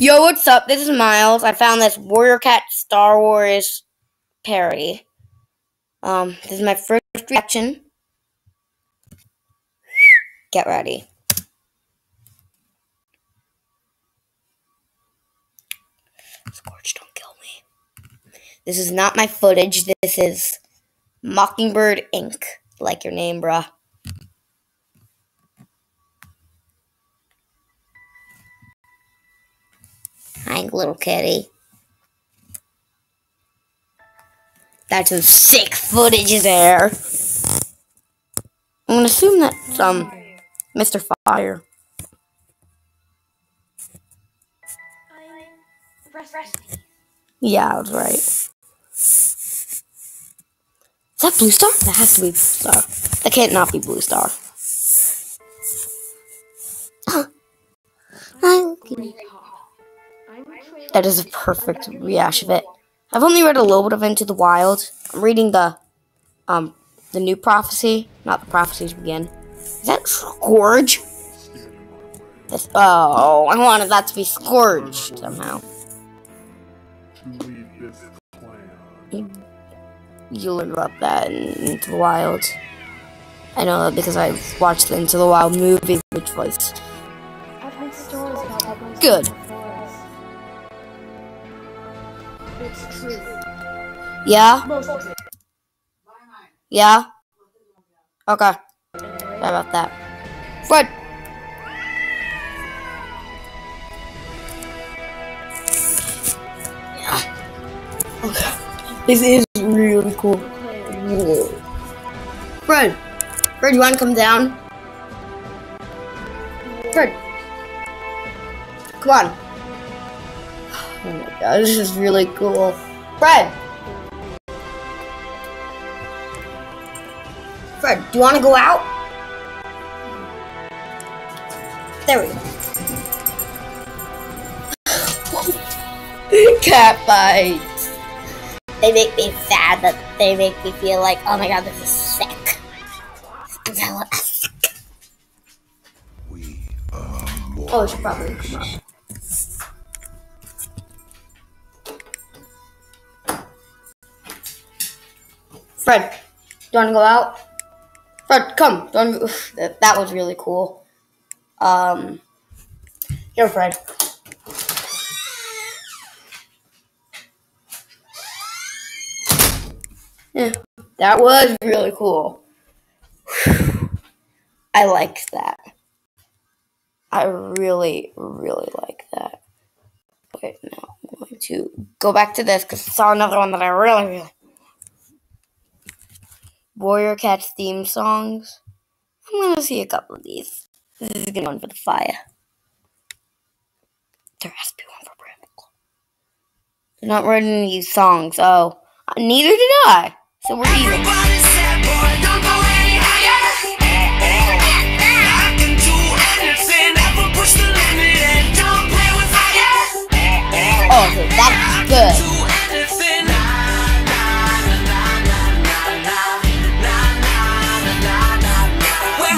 Yo, what's up? This is Miles. I found this Warrior Cat Star Wars parody. Um, this is my first reaction. Get ready. Scorch, don't kill me. This is not my footage. This is Mockingbird Inc. Like your name, bruh. Hi, little kitty. That's some sick footage there. I'm gonna assume that's um Mr. Fire. Yeah, that's right. Is that Bluestar? That has to be Bluestar. That can't not be Bluestar. That is a perfect rehash of it. I've only read a little bit of Into the Wild. I'm reading the um the new prophecy, not the prophecies begin. Is that Scourge? Oh, I wanted that to be Scourge somehow. You, you learned about that in Into the Wild. I know that because I watched the Into the Wild movie, which was good. It's true. Yeah? Most. Yeah? Okay. Sorry about that. Fred! Yeah. Okay. This is really cool. Whoa. Fred! Fred, you wanna come down? Fred! Come on. Oh my god, this is really cool. Fred! Fred, do you want to go out? There we go. Cat bites. They make me sad, but they make me feel like, oh my god, this is sick. I'm hella sick. We are more. Oh, it should probably come up. Fred, do you want to go out? Fred, come. That that was really cool. Um, here, Fred. Yeah, that was really cool. I liked that. I really, really like that. Okay, now I'm going to go back to this because I saw another one that I really, really. Warrior Cats theme songs. I'm gonna see a couple of these. This is a good one for the fire. There has to be one for Bramble. They're not writing any songs. Oh, neither did I. So we're even. Everybody said, boy, don't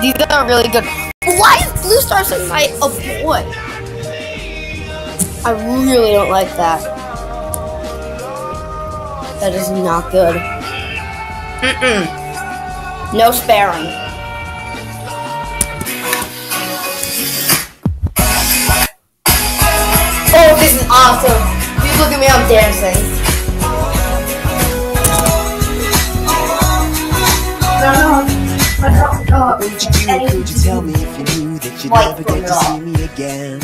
These are really good. Why is Bluestar my a boy? I really don't like that. That is not good. Mm-mm. No sparing. Oh, this is awesome. Please look at me, I'm dancing. would you do? Could you tell me if you knew that you'd never get to see me again?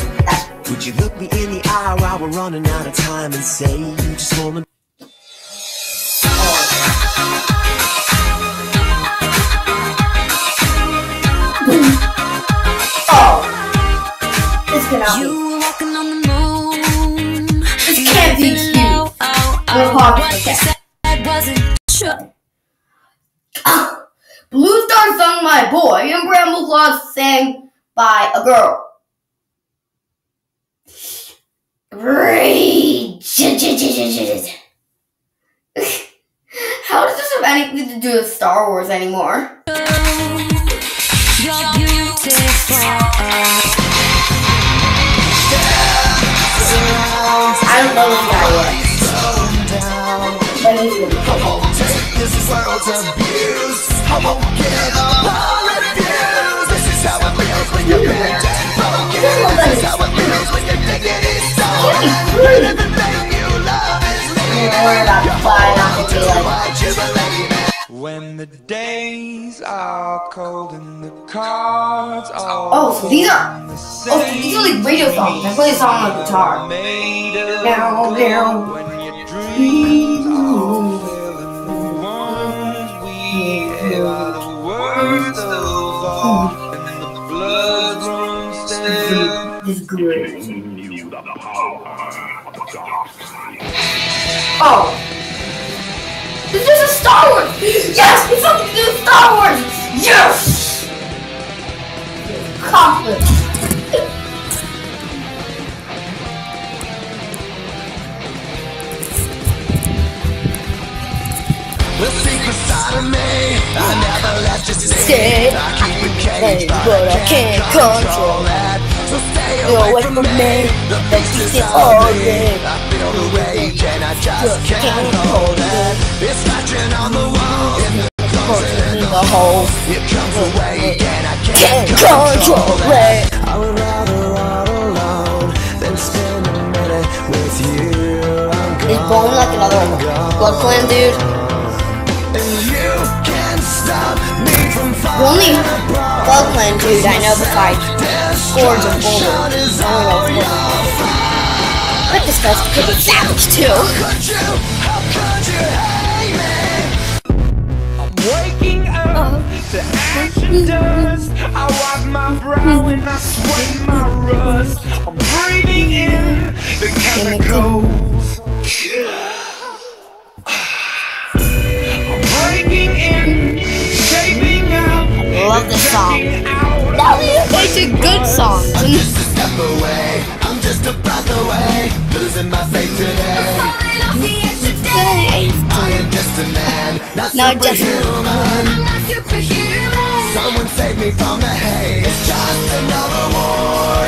Would you look me in the eye while we're running out of time and say you just wanna? Oh. You were walking on the moon. This can't be cute. We're oh, oh. hard to walking on the moon. Claus sang by a girl. Rage. How does this have anything to do with Star Wars anymore? I don't know yet. But he's really cool. This world's abuse. I won't give up. I refuse. This is how it feels when you're bent and. This is how it feels when your dignity's stolen. Everything you love is leaving. We're about to I'm gonna be you believe it? When the days are cold and the cards are Oh, so these are the oh, so these are like radio songs. I play a song on the guitar. made of is good. Oh. This is a Star Wars! Yes! It's something to do with Star Wars! Yes! Conflict. The secret side of me, I never let you see. Stay. I keep it caged, but I can't control that. So stay away away from from me. The The beast is is oh, on me. I feel the rage and I just can't can't hold it. It's scratching on the wall. It Push in the hole. It comes away and I Can't can't control it. I would rather ride alone than spend a minute with you. I'm Is Bone like another one. BloodClan dude? And you can't stop me from The Clan dude I know besides Scourge and Boulder. I only know Boulder. But this guy's pretty savage too. Could you? How could you hate me? Waking up to ash and dust. I wipe my brow and I sweat my rust. I'm breathing in the oh chemicals. I'm song. out. Now they do good songs. I'm just a step away. I'm just a breath away. Losing my faith today. I am just a man, not No, just- superhuman. Someone save me from the hate. It's just another war.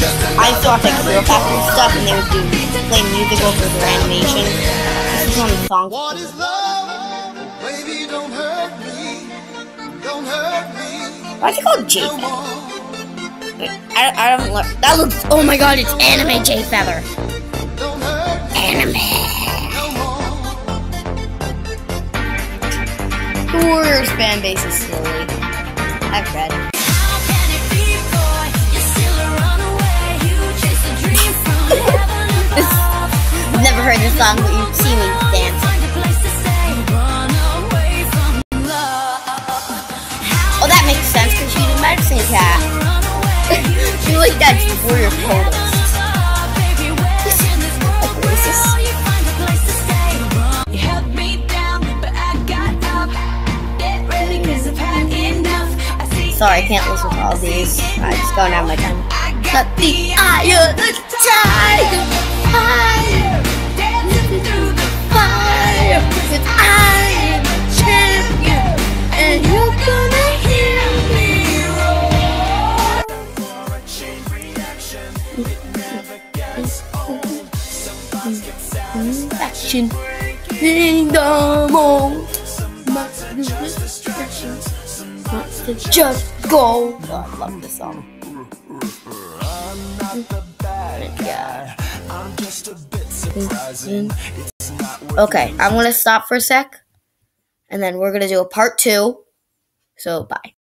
Just I used to watch like Factory stuff and they would do play music over their animation. This is one of the songs. Me. Why is it called Jayfeather? I, I don't look. That looks. Oh my god, it's anime Jayfeather. Anime. The Warriors fan base is silly. I've read. Never heard this song, medicine cat. She like that Warrior. Sorry, I can't listen to all these. I just don't have my time. The eye of the tiger fire, fire. Cause I am a To just go. Oh, I love this song. Yeah. Okay, I'm gonna stop for a sec, and then we're gonna do a part two. So bye.